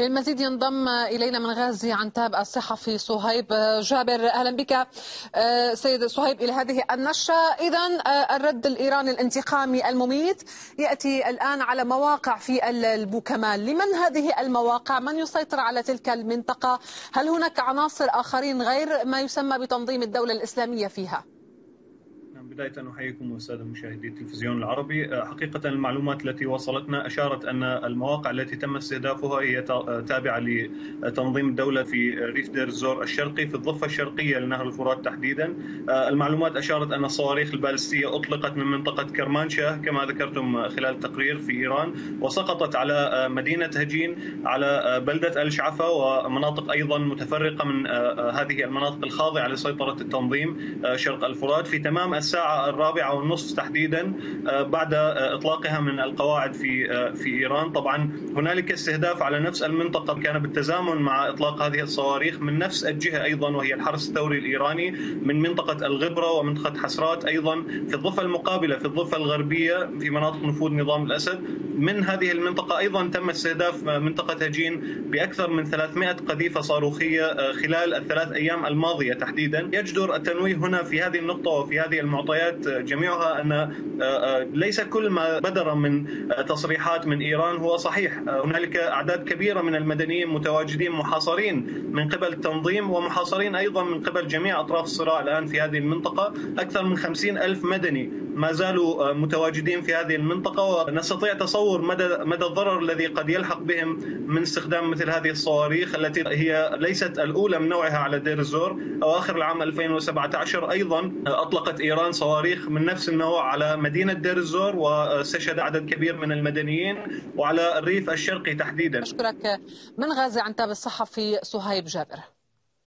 للمزيد ينضم إلينا من غازي عنتاب الصحفي صهيب. جابر أهلا بك. سيد صهيب إلى هذه النشرة. إذا الرد الإيراني الانتقامي المميت يأتي الآن على مواقع في البوكمال. لمن هذه المواقع؟ من يسيطر على تلك المنطقة؟ هل هناك عناصر آخرين غير ما يسمى بتنظيم الدولة الإسلامية فيها؟ بداية أحييكم السادة مشاهدي التلفزيون العربي. أه، حقيقة المعلومات التي وصلتنا أشارت أن المواقع التي تم استهدافها هي تابعة لتنظيم الدولة في ريف دير الزور الشرقي في الضفة الشرقية لنهر الفرات تحديدا. أه، المعلومات أشارت أن الصواريخ البالستية أطلقت من منطقة كرمانشاه كما ذكرتم خلال التقرير في إيران وسقطت على أه، مدينة هجين على بلدة الشعفة ومناطق أيضا متفرقة من هذه المناطق الخاضعة لسيطرة التنظيم شرق الفرات. في تمام الساعة الساعة الرابعة والنصف تحديدا آه، بعد آه، إطلاقها من القواعد في آه، في إيران. طبعا هنالك استهداف على نفس المنطقة كان بالتزامن مع إطلاق هذه الصواريخ من نفس الجهة أيضا وهي الحرس الثوري الإيراني من منطقة الغبرة ومنطقة حسرات أيضا في الضفة المقابلة في الضفة الغربية في مناطق نفوذ نظام الأسد. من هذه المنطقة أيضا تم استهداف منطقة هجين بأكثر من 300 قذيفة صاروخية خلال الثلاث أيام الماضية تحديدا. يجدر التنويه هنا في هذه النقطة وفي هذه المعطيات المعطيات جميعها أن آه، آه، ليس كل ما بدر من آه، تصريحات من إيران هو صحيح. هنالك أعداد كبيرة من المدنيين متواجدين محاصرين من قبل التنظيم ومحاصرين أيضا من قبل جميع أطراف الصراع الآن في هذه المنطقة. أكثر من خمسين ألف مدني ما زالوا متواجدين في هذه المنطقة ونستطيع تصور مدى مدى الضرر الذي قد يلحق بهم من استخدام مثل هذه الصواريخ التي هي ليست الأولى من نوعها على دير الزور. أواخر العام 2017 أيضا أطلقت إيران صواريخ صواريخ من نفس النوع على مدينة دير الزور واستشهد عدد كبير من المدنيين وعلى الريف الشرقي تحديدا. أشكرك. من غازي عنتاب الصحفي صهيب جابر.